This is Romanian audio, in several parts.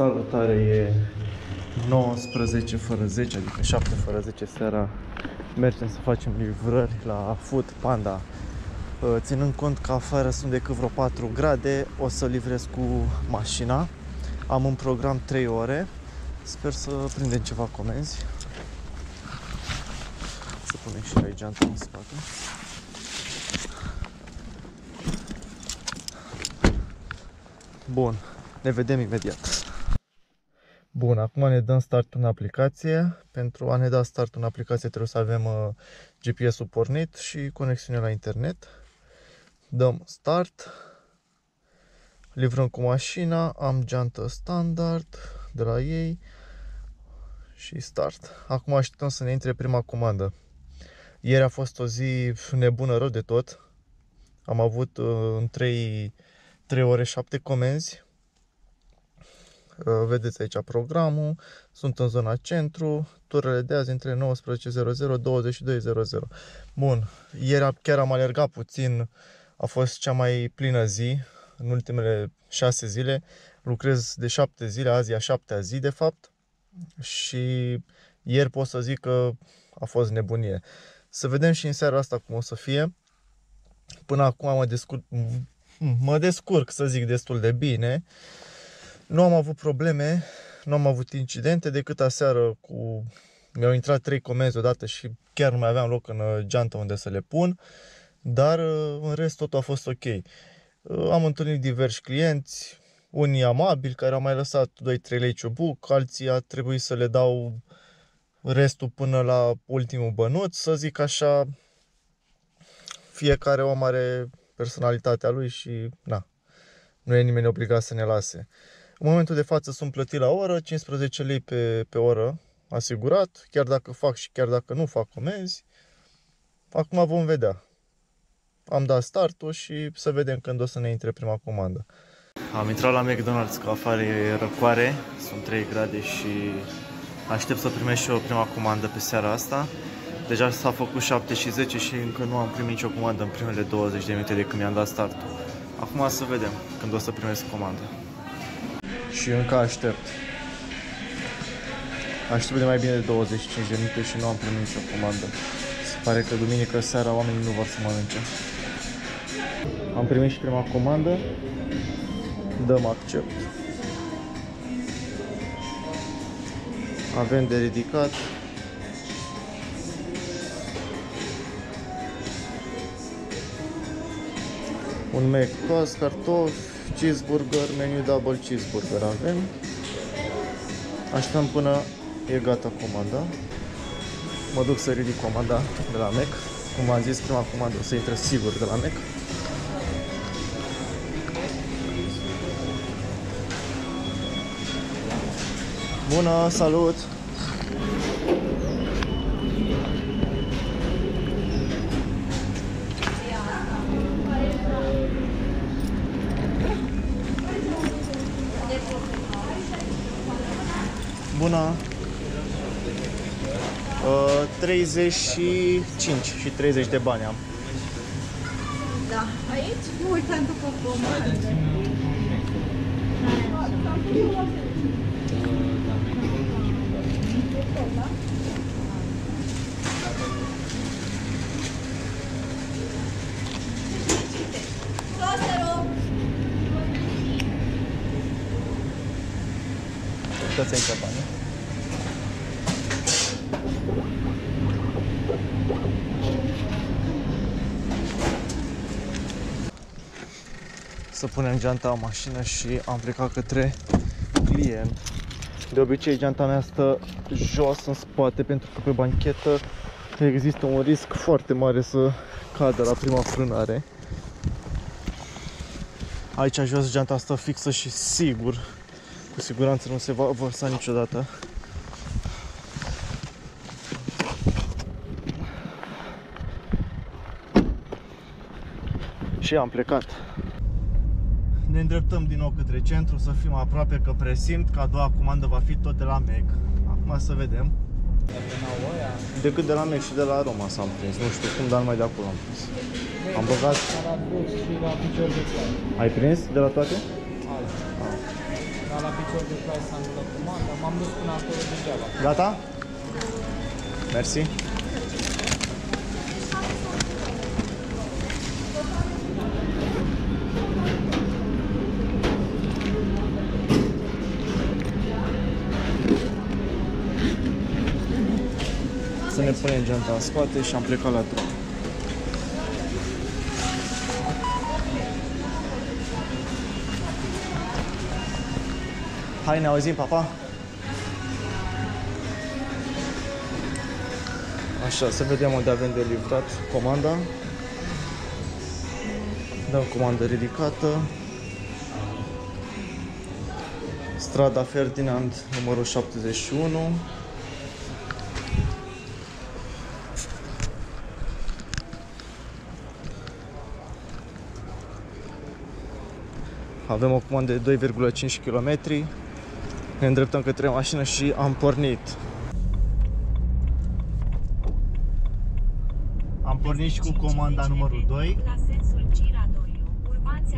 Salutare, e 19 fără 10, adică 7 fără 10 seara. Mergem să facem livrări la Food Panda. Uh, Ținând cont că afară sunt decât vreo 4 grade, o să livrez cu mașina. Am în program 3 ore. Sper să prindem ceva comenzi. Să punem și aici geanta în spate. Bun, ne vedem imediat. Bun, acum ne dăm start în aplicație. Pentru a ne da start în aplicație trebuie să avem uh, GPS-ul pornit și conexiune la internet. Dăm start. Livrăm cu mașina, am geantă standard de la ei și start. Acum așteptăm să ne intre prima comandă. Ieri a fost o zi nebună rău de tot. Am avut uh, în 3, 3 ore 7 comenzi Uh, vedeți aici programul, sunt în zona centru, turele de azi între 19.00 22.00. Bun, ieri chiar am alergat puțin, a fost cea mai plină zi în ultimele 6 zile. Lucrez de 7 zile, azi e a 7 zi de fapt și ieri pot să zic că a fost nebunie. Să vedem și în seara asta cum o să fie. Până acum mă descurc, mă descurc să zic destul de bine. Nu am avut probleme, nu am avut incidente decât aseară cu... Mi-au intrat trei comenzi odată și chiar nu mai aveam loc în uh, geantă unde să le pun, dar uh, în rest totul a fost ok. Uh, am întâlnit diversi clienți, unii amabili care au mai lăsat 2-3 lei ciubuc, alții a trebuit să le dau restul până la ultimul bănuț, să zic așa, fiecare om are personalitatea lui și na, nu e nimeni obligat să ne lase. În momentul de față sunt plătit la oră, 15 lei pe, pe oră asigurat, chiar dacă fac și chiar dacă nu fac comenzi. Acum vom vedea. Am dat startul și să vedem când o să ne intre prima comandă. Am intrat la McDonald's, că afară e răcoare, sunt 3 grade și aștept să primesc și eu prima comandă pe seara asta. Deja s-a făcut 7 și 10 și încă nu am primit nicio comandă în primele 20 de minute de când mi-am dat startul. Acum să vedem când o să primesc comandă și încă aștept. Aștept de mai bine de 25 de minute și nu am primit nicio comandă. Se pare că duminică seara oamenii nu vor să mănânce. Am primit și prima comandă. Dăm accept. Avem de ridicat. Un Mac toast, cartofi, cheeseburger, meniu double cheeseburger avem. Așteptăm până e gata comanda. Mă duc să ridic comanda de la Mac. Cum am zis, prima comandă o să intre sigur de la Mac. Bună, salut! Bună! Uh, 35 și 30 de bani am. Da, aici nu uităm după comandă. Uitați aici bani. Să punem geanta în mașină și am plecat către client. De obicei geanta mea stă jos în spate pentru că pe banchetă există un risc foarte mare să cadă la prima frânare. Aici jos geanta stă fixă și sigur cu siguranță nu se va vărsa niciodată. Și am plecat. Ne îndreptăm din nou către centru să fim aproape că presimt că a doua comandă va fi tot de la Meg. Acum să vedem. Decât de la Meg și de la Roma s-am prins. Nu știu cum, dar numai de acolo am prins. Am băgat... Ai prins de la toate? Dar la picior de plasă am dat comanda, m-am dus până acolo degeaba. Gata? Mersi. Să ne punem geanta în spate și am plecat la drum. Hai, ne auzim, papa! Așa, să vedem unde avem de livrat comanda. Dăm comandă ridicată. Strada Ferdinand, numărul 71. Avem o comandă de 2,5 km. Ne îndreptăm către mașină și am pornit. Am pornit și cu comanda numărul 2.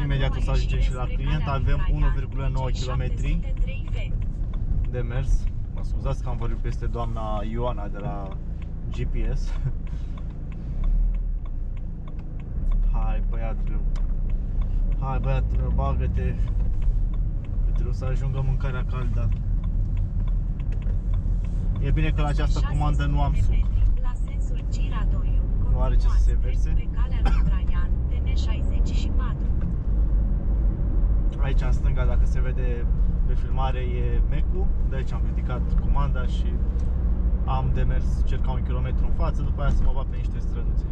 Imediat o să ajungem și la client. Avem 1,9 km de mers. Mă scuzați că am vorbit peste doamna Ioana de la GPS. Hai băiatul Hai băiatul meu, bagă-te Că trebuie să ajungă mâncarea caldă E bine că la această comandă nu am suc Nu are ce să se verse. Pe calea lui Traian, DN64. Aici în stânga, dacă se vede pe filmare, e Mecu. De aici am ridicat comanda și am de mers circa un kilometru în față, după aia să mă bag pe niște străduțe.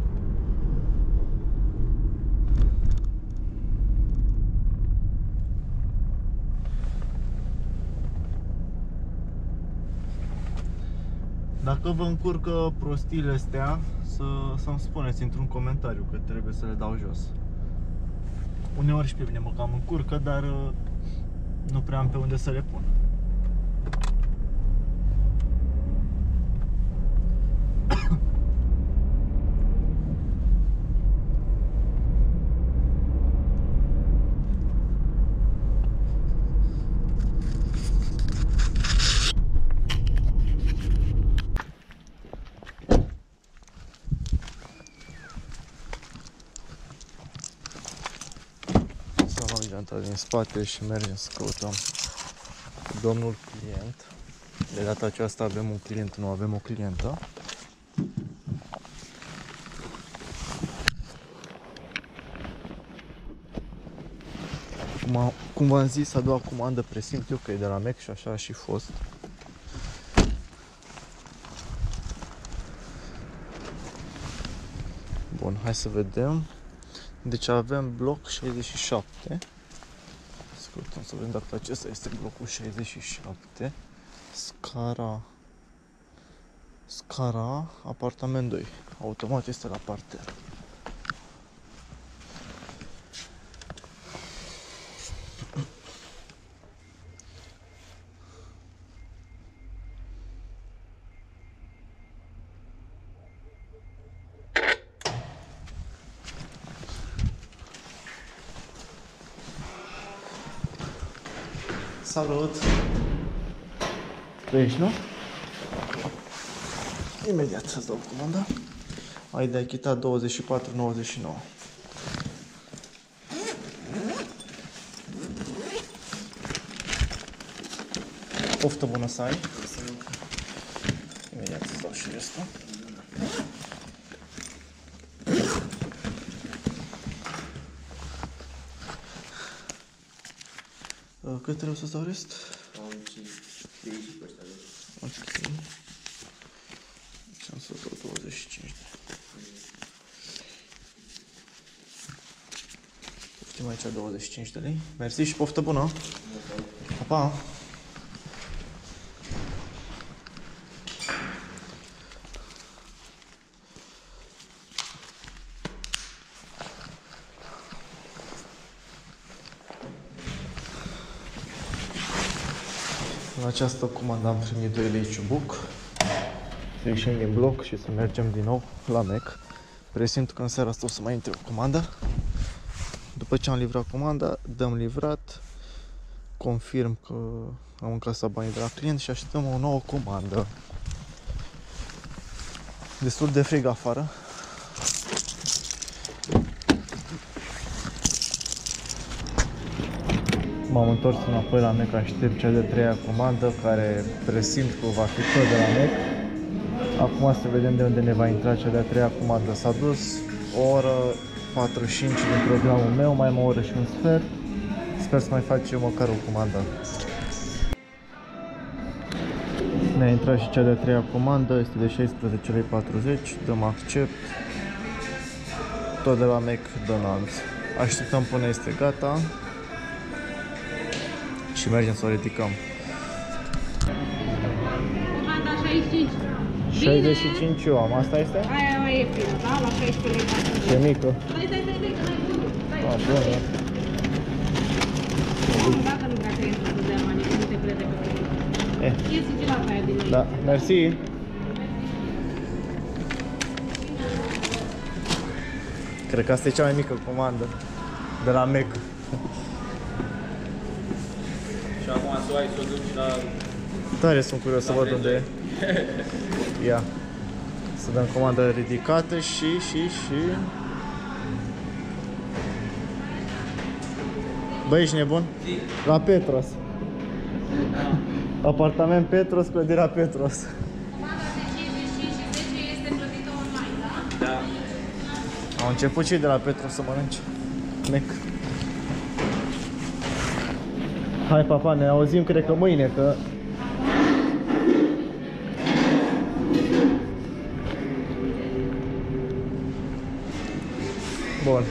Dacă vă încurcă prostiile astea, să, să-mi spuneți într-un comentariu că trebuie să le dau jos. Uneori și pe mine mă cam încurcă, dar uh, nu prea am pe unde să le pun. Să luăm geanta din spate și mergem să căutăm domnul client. De data aceasta avem un client, nu avem o clientă. Cum, am- cum v-am zis, a doua comandă presimt eu că e de la Mac și așa a și fost. Bun, hai să vedem. Deci avem bloc 67. Scurtăm să vedem dacă acesta este blocul 67. Scara Scara, apartament 2. Automat este la parter. Salut! Tu ești, nu? Imediat să-ți dau comanda. Ai de achitat 24,99. Poftă bună să ai. Imediat să dau și restul. Uh, Cât trebuie să-ți dau rest? Ok. Deci am să dau 25 de. Poftim aici 25 de lei. Mersi și poftă bună. Pa, pa. În această comandă am primit 2 lei ciubuc. Să ieșim din bloc și să mergem din nou la Mac. Presimt că în seara asta o să mai intre o comandă. După ce am livrat comanda, dăm livrat. confirm că am încasat banii de la client și așteptăm o nouă comandă. Destul de frig afară. M-am întors înapoi la MEC, aștept cea de treia comandă care presimt că va fi tot de la MEC. Acum să vedem de unde ne va intra cea de-a treia comandă. S-a dus o oră 45 din programul meu, mai am o oră și un sfert. Sper să mai facem măcar o comandă. Ne-a intrat și cea de-a treia comandă, este de 16 lei 40, dăm accept. Tot de la McDonald's. Așteptăm până este gata și mergem să o ridicăm. Comanda 65. 65 eu am, asta este? Aia mai ieftină, da? La 16 lei. Ce mică. Stai, stai, stai, stai, că n-ai văzut. Stai. Ah, bun, da. Mamă, dacă nu vrea să intru cu Germania, nu te crede că Eh, E sigilată aia din noi. da, mersi. Cred că asta e cea mai mică comandă de la Mac. Și acum să o ai să o duci la... Tare sunt curios să văd unde e. Ia. Să dăm comandă ridicată și, și, și... Băi, ești nebun? La Petros. Apartament Petros, clădirea Petros. Comanda de 55 și 10 este plătită online, da? Da. Au început cei de la Petros să mănânce. Mec. Hai, papa, ne auzim, cred că mâine, că... Bun.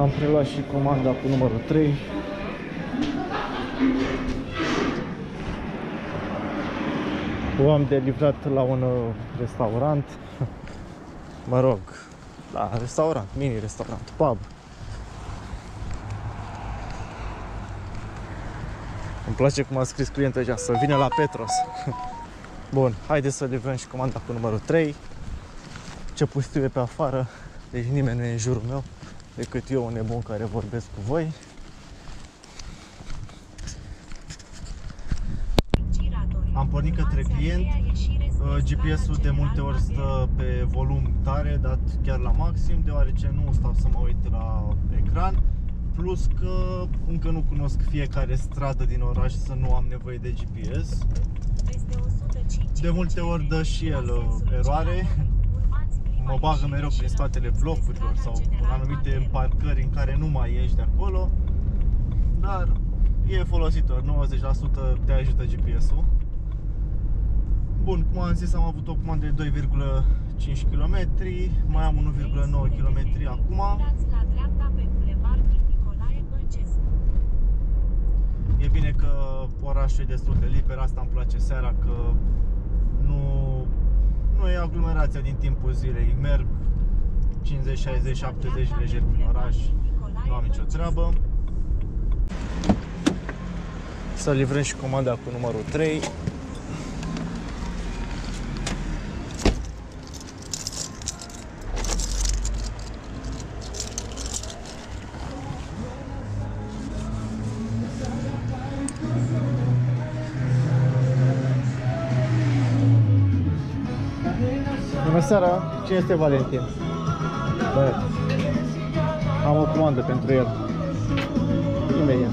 Am preluat și comanda cu numărul 3. O am de livrat la un uh, restaurant. Mă rog, la restaurant, mini-restaurant, pub. Îmi place cum a scris clientul aici, să vină la Petros. Bun, haideți să livrăm și comanda cu numărul 3. Ce pustiu e pe afară, deci nimeni nu e în jurul meu, decât eu, un nebun care vorbesc cu voi. Giratoriu. Am pornit către Urmați a client. treia ieșire spre Uh, GPS-ul strada de multe ori General stă pe volum tare, dat chiar la maxim, deoarece nu stau să mă uit la ecran. Plus că încă nu cunosc fiecare stradă din oraș să nu am nevoie de GPS. Peste 105 De multe ori dă și el, la sensul uh, eroare. Giratoriu. Urmați prima Mă bagă ieșire mereu și prin spatele rămâneți pe blocurilor strada sau în General anumite Mandela. parcări în care nu mai ieși de acolo. Dar e folositor, 90% te ajută GPS-ul. Bun, cum am zis, am avut o comandă de 2,5 km, mai am 1,9 km acum. E bine că orașul e destul de liber, asta îmi place seara că nu, nu e aglomerația din timpul zilei. Merg 50, 60, 70 lejer prin oraș, nu am nicio treabă. Să livrăm și comanda cu numărul 3. Seara! Cine este Valentin? Băiat. Am o comandă pentru el. Imediat.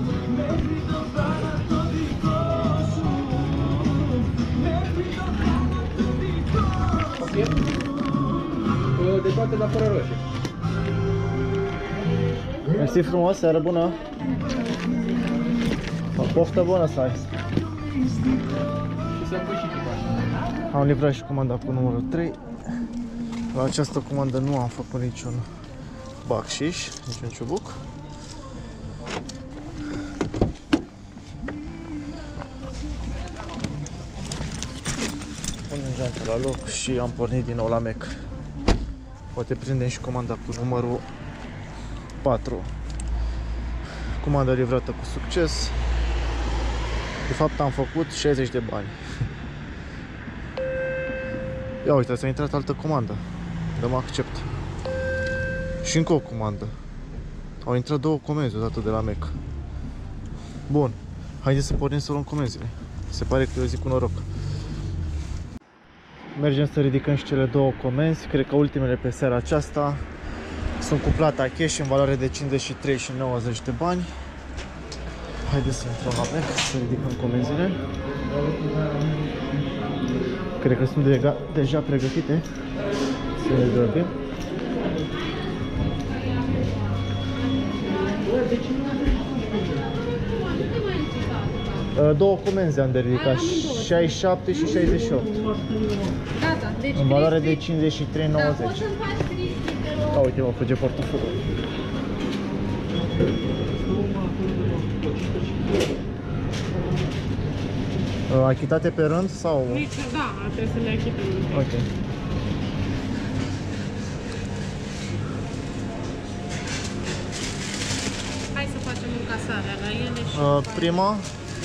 De toate, dar fără roșie. Mersi frumos, seară bună! O poftă bună să ai! Și să pui și tu Am livrat și comanda cu numărul 3. La această comandă nu am făcut niciun bacșiș, niciun ciubuc. Punem geanta la loc și am pornit din nou la mec. Poate prindem și comanda cu numărul 4. Comanda livrată cu succes. De fapt am făcut 60 de bani. Ia uite, s-a intrat altă comandă. Dăm accept. Și încă o comandă. Au intrat două comenzi odată de la Mec. Bun. Haideți să pornim să luăm comenzile. Se pare că eu zic cu noroc. Mergem să ridicăm și cele două comenzi. Cred că ultimele pe seara aceasta sunt cu plata cash în valoare de 53 și 90 de bani. Haideți să intrăm la Mec, să ridicăm comenzile. Cred că sunt deja, deja pregătite. Să ne grăbim. Uh, Două comenzi am de ridicat, 67 și 68. Gata, deci În valoare de Cristi- 53,90. Da, poți să-mi faci Cristi, te rog. Da, uite, mă fuge portofelul. Uh, Achitate pe rând sau? Nici, da, trebuie să le achităm. Ok. Hai să facem încasarea la ele și... Uh, prima,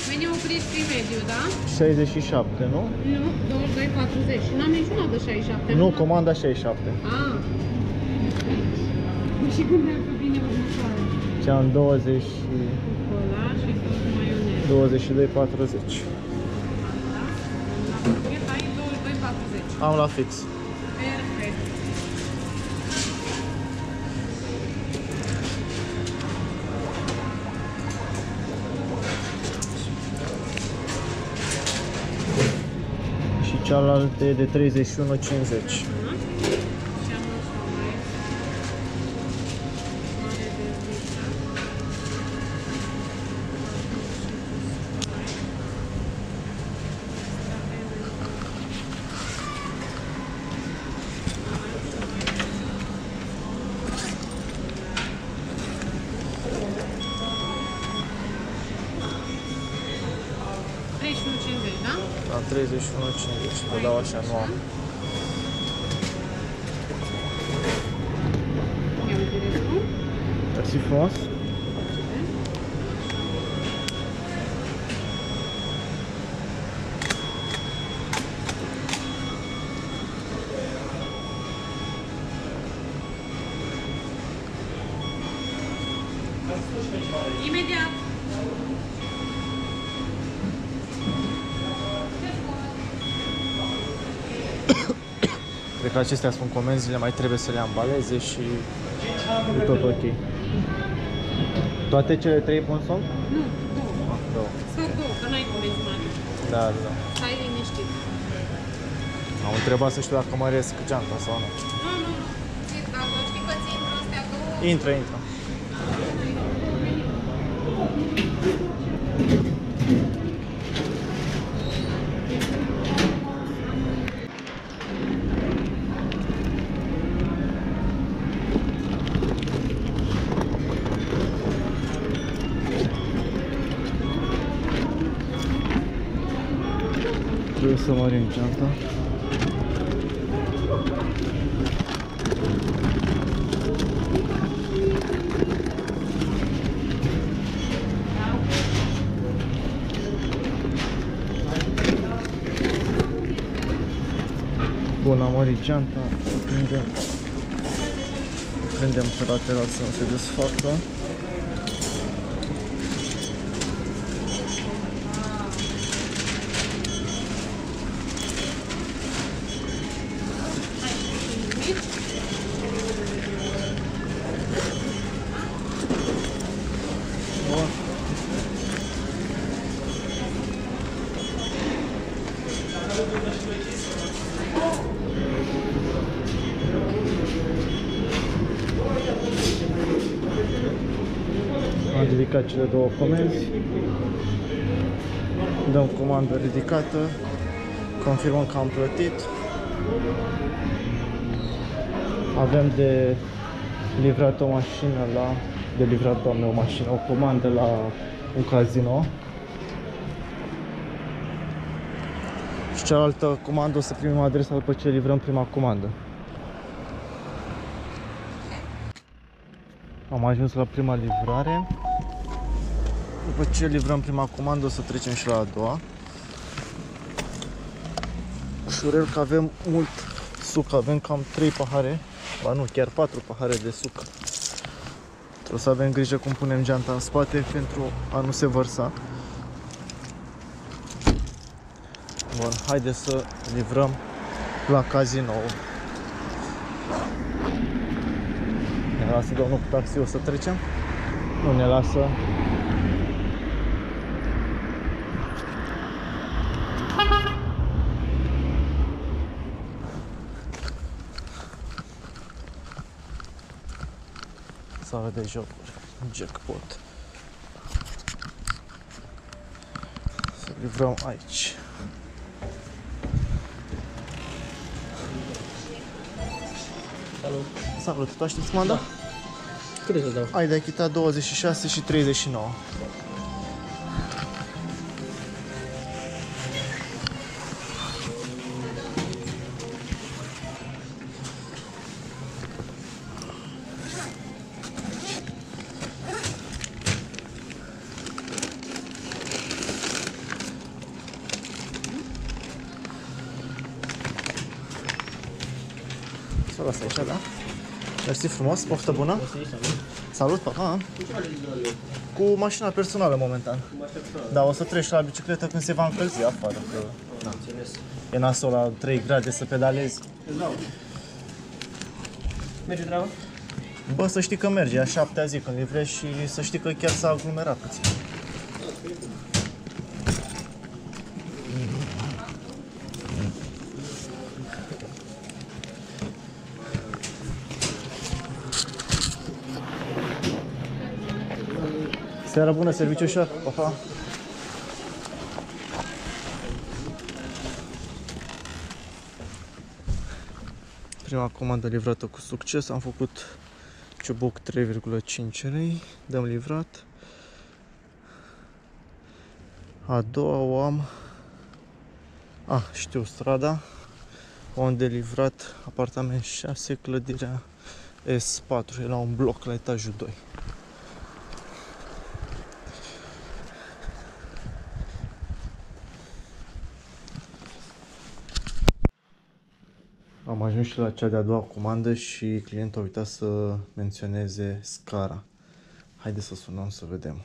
Meniu crispy mediu, da? 67, nu? Nu, 22,40. Și n-am niciuna de 67. Nu, comanda 67. Ah. Și cum vreau că vine următoare. Cea în 20 și Ăla și sos maioneză. 22,40. Pachet ai 22,40. Am la fix. Cealaltă e de 31,50. 30 minutinhos dodała się no. esse tá France. Că acestea sunt comenzile, mai trebuie să le ambaleze și e tot ok. Toate cele trei bun sunt? Nu, două. Ah, două. Să fac două, că n-ai comenzi mari. Da, da. Stai liniștit. Am întrebat să știu dacă măresc geanta sau nu. Nu, nu, nu. Dacă știi că ți intră astea două, Intră, intră. Trebuie să mărim geanta. Bun, am mărit geanta, prindem, prindem pe lateral să nu se desfacă. Bun. Am ridicat cele două comenzi. Dăm comandă ridicată. Confirmăm că am plătit. Avem de livrat o mașină la... De livrat, doamne, o mașină, o comandă la un casino. Și cealaltă comandă o să primim adresa după ce livrăm prima comandă. Am ajuns la prima livrare. După ce livrăm prima comandă o să trecem și la a doua. Ușurel că avem mult suc, avem cam 3 pahare, ba nu, chiar 4 pahare de suc. Trebuie să avem grijă cum punem geanta în spate pentru a nu se vărsa. Bun, haideți să livrăm la casino. Ne lasă domnul cu taxiul să trecem? Nu ne lasă. Sală de jocuri, jackpot. Să livrăm aici. Salut. Salut, tu aștepți comanda? Da. Cât să dau? Ai de achitat 26 și 39. Să las aici, da? Mersi frumos, poftă bună! Salut, papa! Cu mașina personală momentan. Da, o să treci la bicicletă când se va încălzi afară. Că, da. E nasol la 3 grade să pedalezi. Merge treaba? Bă, să știi că merge, a șaptea zi când livrezi și să știi că chiar s-a aglomerat puțin. Seara bună, serviciu ușor. Pa, pa. Prima comandă livrată cu succes. Am făcut ciubuc 3,5 lei. Dăm livrat. A doua o am. Ah, știu strada. O am de livrat apartament 6, clădirea S4. E la un bloc la etajul 2. Am ajuns și la cea de-a doua comandă și clientul a uitat să menționeze scara. Haideți să sunăm să vedem.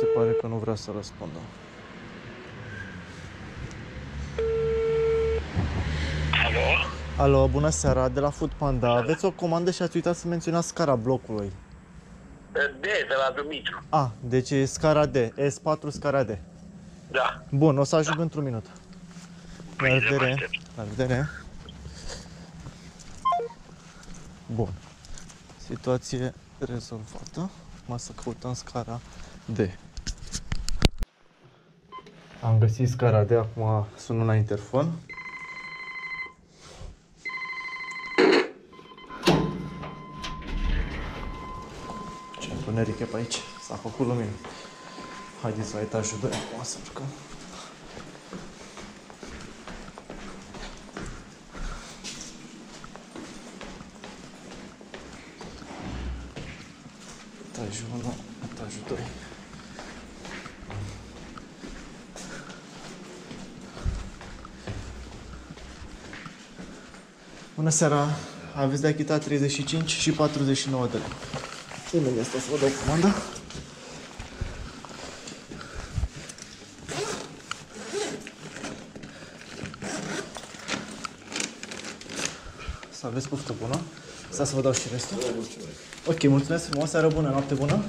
Se pare că nu vrea să răspundă. Alo? Alo, bună seara, de la Food Panda. Aveți o comandă și ați uitat să menționați scara blocului. D, de la Dumitru. A, deci e scara D, S4 scara D. Da. Bun, o să ajung într-un minut. La Bine, mă revedere. aștept. La revedere. Bun. Situație rezolvată. Acum să căutăm scara D. Am găsit scara D, acum sun la interfon. Ce întuneric e pe aici. S-a făcut lumină. Haideți la etajul 2 acum să urcăm. Etajul 1, etajul 2. Bună seara! Aveți de achitat 35 și 49 de lei. Imediat asta să vă dau comanda. Să aveți poftă bună. Să să vă dau și restul. Ok, mulțumesc frumos, seară bună, noapte bună.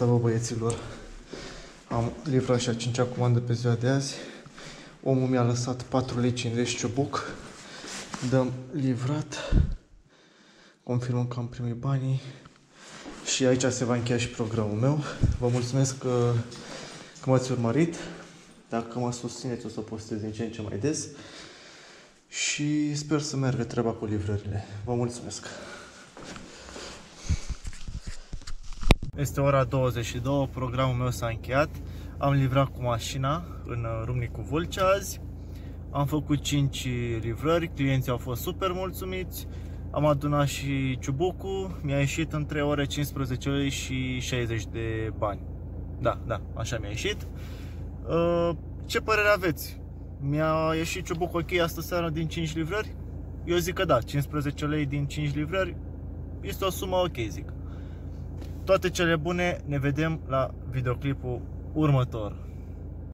Gata, bă, băieților. Am livrat și a cincea comandă pe ziua de azi. Omul mi-a lăsat 4 lei 50 ciubuc. Dăm livrat. Confirmăm că am primit banii. Și aici se va încheia și programul meu. Vă mulțumesc că, că m-ați urmărit. Dacă mă susțineți, o să postez din ce în ce mai des. Și sper să meargă treaba cu livrările. Vă mulțumesc! Este ora 22, programul meu s-a încheiat. Am livrat cu mașina în uh, Râmnicu Vâlcea azi. Am făcut 5 livrări, clienții au fost super mulțumiți. Am adunat și ciubucul, mi-a ieșit în 3 ore 15 lei și 60 de bani. Da, da, așa mi-a ieșit. Uh, Ce părere aveți? Mi-a ieșit ciubucul ok astă seară din 5 livrări? Eu zic că da, 15 lei din 5 livrări este o sumă ok, zic. Toate cele bune, ne vedem la videoclipul următor.